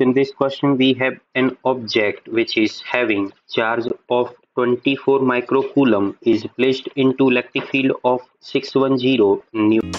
In this question we have an object which is having charge of 24 microcoulomb is placed into electric field of 610 newton